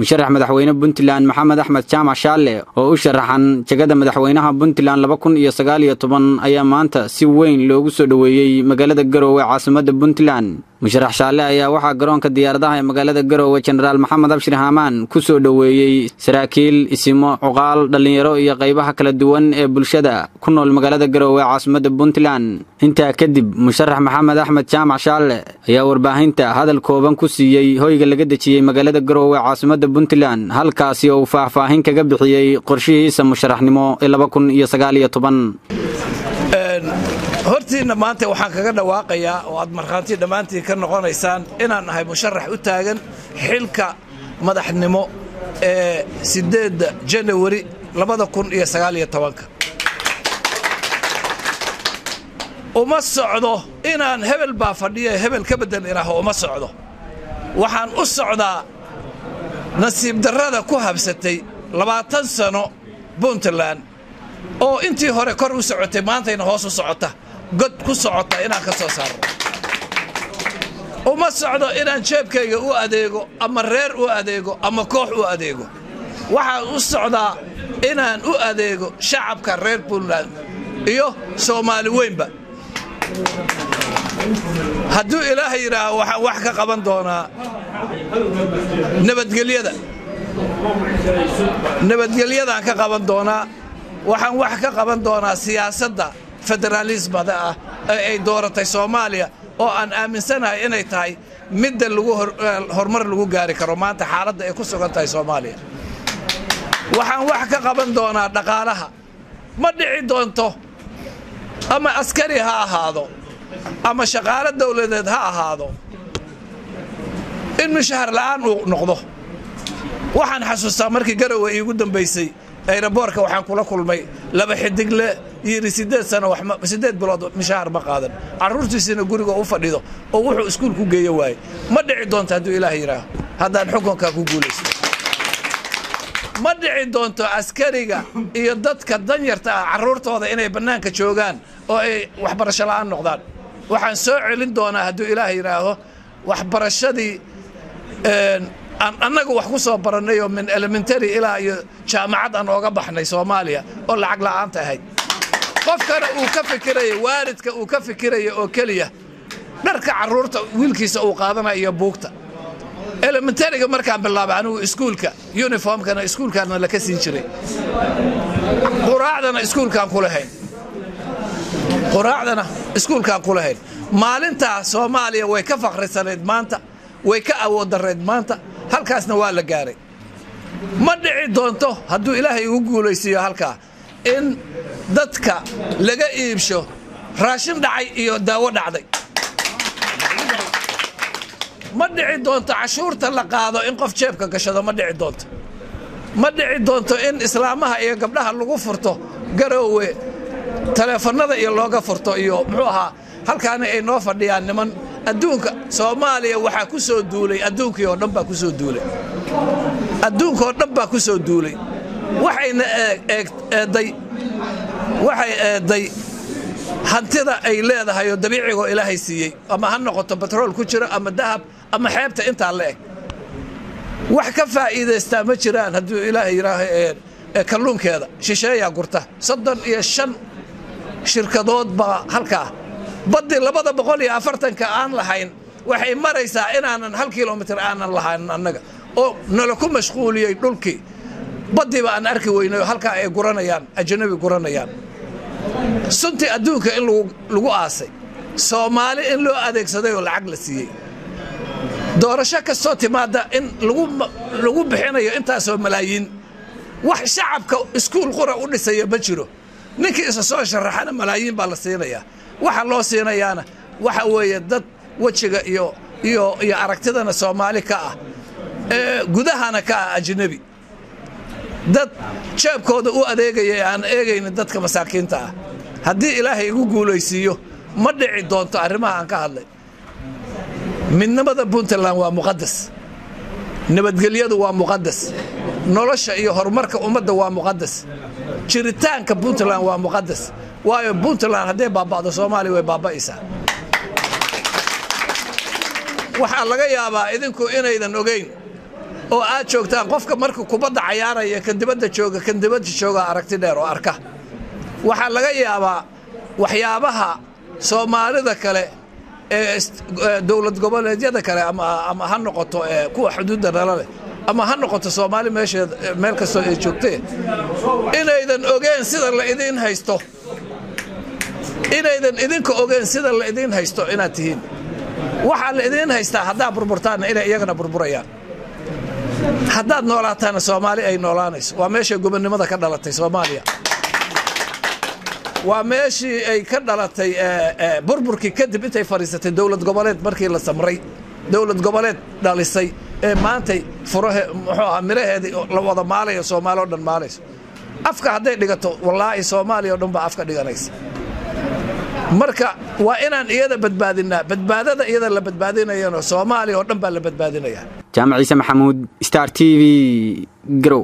musharax madaxweyne puntland maxamed axmed jaamac shaalle oo u sharaxan jegada madaxweynaha puntland laba kun iyo sagaal iyo toban ayaa maanta si weyn loogu soo dhoweeyey magaalada garoowe caasimadda puntland musharax shaalle ayaa waxaa garoonka diyaaradaha ee magaalada garoowe jenaraal maxamed abshir haamaan ku soo dhoweeyey saraakiil isimo cuqaal dhallinyaro iyo qaybaha kala duwan ee bulshada ku nool magaalada garoowe caasimadda puntland. Intaa kadib musharax maxamed axmed jaamac shaalle ayaa warbaahinta hadal kooban ku siiyey hoyga laga dejiyey magaalada garoowe caasimadda puntland halkaasi oo uu faahfaahin kaga bixiyey qorshihiisa musharaxnimo ee laba kun iyo sagaal iyo toban hortiinna maanta waxaan kaga dhawaaqayaa oo aad markhaanti dhammaantiin ka noqonaysaan inaan ahay musharax u taagan xilka madaxnimo ee siddeedda janawari labada kun iyo sagaal iyo tobanka. Uma socdo inaan hebel baa fadhiya hebel ka bedel idhaaho uma socdo. Waxaan u socdaa nasiib darrada ku habsatay labaatan sano puntland oo intii hore kor u socotay maantayna hoos u socota god ku socota inaan ka soo saarno. Uma socdo inaan jeebkayga u adeego ama reer u adeego ama koox u adeego. Waxaan u socdaa inaan u adeego shacabka reer puntland iyo soomaali weynba. Hadduu ilaahay yidhaaho waxaan wax ka qaban doonaa nabadgelyada. Nabadgelyadaan ka qaban doonaa waxaan wax ka qaban doonaa siyaasadda federaalismada ah ee ay dooratay soomaaliya oo aan aaminsanahay inay tahay midda lagu horumar lagu gaari karo maanta xaaladda ay ku sugan tahay soomaaliya. Waxaan wax ka qaban doonaa dhaqaalaha. Ma dhici doonto ama askari ha ahaado ama shaqaalo dawladeed ha ahaado in mushahar la'aan uu noqdo. Waxaan xasuustaa markii garowe iigu dambaysay ayraboorka waxaan kula kulmay laba xidigle yidhi siddeed sano siddeed bilood mushahar ma qaadan. Carruurtiisina guriga u fadhido oo wuxuu iskuul ku geeyo waaye ma dhici doonto hadduu ilaah yidhaaho haddaan xukunkaa ku guulaysto. Ma dhici doonto askariga iyo dadka danyarta ah carruurtooda inay bannaanka joogaan oo ay waxbarasho la'aan noqdaan? Waxaan soo celin doonaa hadduu ilaah yidhaaho waxbarashadii aan annagu wax ku soo barannay oo min elementary ilaa iyo jaamacad aan ooga baxnay soomaaliya oo lacag la'aanta ahayd. Qofkana uu ka fikiraya waalidka uu ka fikiraya oo keliya dharka carruurta wiilkiisa uu qaadanaya iyo buugta. Elementaryga markaan bilaabay anigu iskuulka yuniformkana iskuulkaana laka siin jiray. Quraacdana iskuulkaan ku lahayn. Quraacdana iskuulkaan ku lahayn. Maalintaa soomaaliya way ka fakhrisanayd maanta way ka awood darrayd maanta halkaasna waa la gaaray. Ma dhici doonto hadduu ilaahay igu guulaysiiyo halkaa in dadka laga iibsho raashin dhacay iyo daawo dhacday. Ma dhici doonto cashuurta la qaado in qof jeebka gashado ma dhici doonto. Ma dhici doonto in islaamaha iyo gabdhaha lagu furto garoowe taleefannada iyo looga furto iyo muxuu ahaa halkaana ay noo fadhiyaan niman adduunka soomaaliya waxaa ku soo duulay adduunkii oo dhan baa ku soo duulay. Adduunkaoo dhan baa ku soo duulay. Waxayna eedday waxay eedday hantida ay leedahay oo dabiicigoo ilaahay siiyey. Ama ha noqoto batrool ku jiro ama dahab ama xeebta intaa la eg. Wax ka faa'iidaystaa ma jiraan hadduu ilaahay yidhaaho kalluunkeeda. Shisheeyaa gurta. Soddon iyo shan shirkadood baa halkaa baddii labada boqol iyo afartanka aan lahayn waxay maraysaa inaanan hal kilomitir aanan lahayn annaga oo nala ku mashquuliyey dhulkii. Baddiiba aan arki weynay halkaa ay guranayaan ajanabi guranayaan. Suntii adduunka in lagu aasay soomaali in loo adeegsaday oo lacag la siiyey. Doorasho kastoo timaadda in lagu bixinayo intaasoo malaayiin. Wax shacabka iskuul qura u dhisaya ma jiro. Ninkii isa soo sharaxana malaayiin baa la siinayaa waxa loo siinayaana. Waxa weeye dad wejiga iyo iyo iyo aragtidana soomaali ka ah ee gudahana ka ah ajnebi dad jeebkooda u adeegaya aan eegaynin dadka masaakiinta ah. Haddii ilaahay igu guulaysiiyo ma dhici doonto arrimaha aan ka hadlay. Midnimada puntland waa muqadas nabadgelyadu waa muqadas nolosha iyo horumarka ummadda waa muqadas jiritaanka puntland waa muqadas waayo puntland hadday baaba'do soomaaliya way baaba'aysaa. Waxaa laga yaabaa idinku inaydan ogayn oo aad joogtaan qofka marka kubadda cayaaraya kan dibadda jooga kan dibadda jooga aragti dheer oo arka. Waxaa laga yaabaa waxyaabaha soomaalida kale ee dowlad goboleedyada kale ama ha noqoto kuwa xuduudda nala leh ama ha noqoto soomaali meesheed meel kastoo ay joogtee. Inaydan ogeen sida la idiin haysto. Inaydan idinka ogeen sida la idiin haysto inaad tihiin. Waxaa la idiin haystaa haddaad burburtaanna inay iyagana burburayaan. Haddaad noolaataanna soomaali ay noolaanayso. Waa meeshay gobonnimada ka dhalatay soomaaliya. Waa meeshii ay ka dhalatay burburkii kadib intay fadhiisatay dowlad goboleed markii la samray. Dowlad goboleed dhalisay ee maantay ahaa miraheedii la wada maalayo soomaali o dhan maalayso afka hadday dhigato wallaahi soomaaliya o dhan baa afka dhiganaysa. Marka waa inaan iyada badbaadinnaa badbaadada iyada la badbaadinayano soomaaliya oo dhan baa la badbaadinayaa. Jaamac maxamuud star t v garow